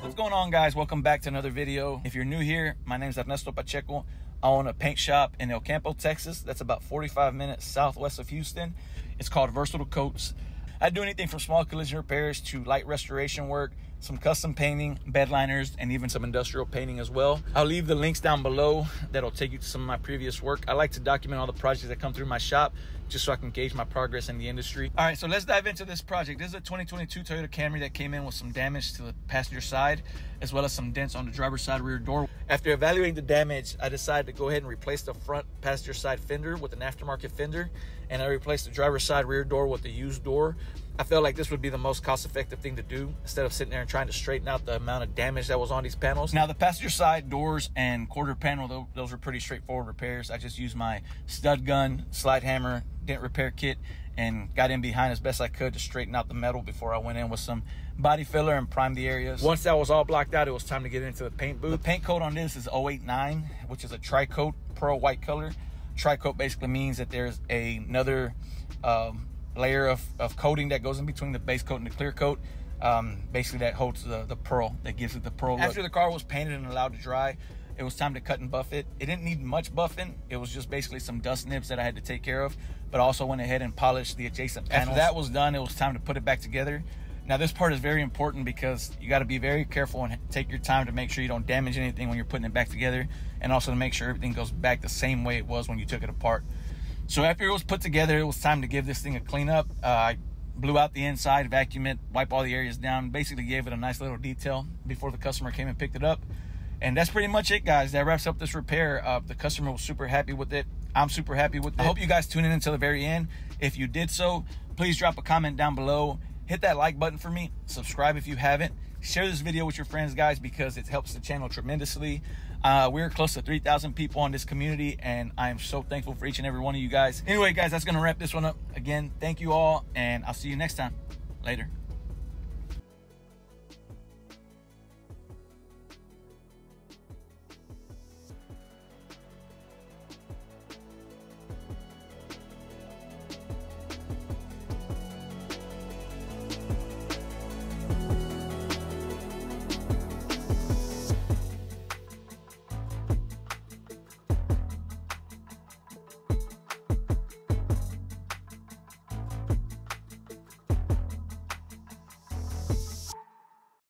What's going on guys? Welcome back to another video. If you're new here, my name is Ernesto Pacheco. I own a paint shop in El Campo, Texas. That's about 45 minutes southwest of Houston. It's called Versatile Coats. I do anything from small collision repairs to light restoration work, some custom painting, bed liners, and even some industrial painting as well. I'll leave the links down below that'll take you to some of my previous work. I like to document all the projects that come through my shop just so I can gauge my progress in the industry. All right, so let's dive into this project. This is a 2022 Toyota Camry that came in with some damage to the passenger side, as well as some dents on the driver's side rear door. After evaluating the damage, I decided to go ahead and replace the front passenger side fender with an aftermarket fender, and I replaced the driver's side rear door with a used door. I felt like this would be the most cost effective thing to do instead of sitting there and trying to straighten out the amount of damage that was on these panels. Now, the passenger side doors and quarter panel, those were pretty straightforward repairs. I just used my stud gun, slide hammer, dent repair kit, and got in behind as best I could to straighten out the metal before I went in with some body filler and primed the areas. Once that was all blocked out, it was time to get into the paint booth. The paint coat on this is 089, which is a tri-coat pearl white color. Tri-coat basically means that there's a, another um, layer of, of coating that goes in between the base coat and the clear coat. Um, basically, that holds the, the pearl, that gives it the pearl look. After the car was painted and allowed to dry, it was time to cut and buff it. It didn't need much buffing. It was just basically some dust nibs that I had to take care of, but also went ahead and polished the adjacent panels. After that was done, it was time to put it back together. Now this part is very important because you got to be very careful and take your time to make sure you don't damage anything when you're putting it back together and also to make sure everything goes back the same way it was when you took it apart. So after it was put together, it was time to give this thing a cleanup. Uh, I blew out the inside, vacuum it, wipe all the areas down, basically gave it a nice little detail before the customer came and picked it up. And that's pretty much it, guys. That wraps up this repair. Uh, the customer was super happy with it. I'm super happy with it. I hope you guys tune in until the very end. If you did so, please drop a comment down below. Hit that like button for me. Subscribe if you haven't. Share this video with your friends, guys, because it helps the channel tremendously. Uh, we're close to 3,000 people on this community, and I am so thankful for each and every one of you guys. Anyway, guys, that's going to wrap this one up. Again, thank you all, and I'll see you next time. Later.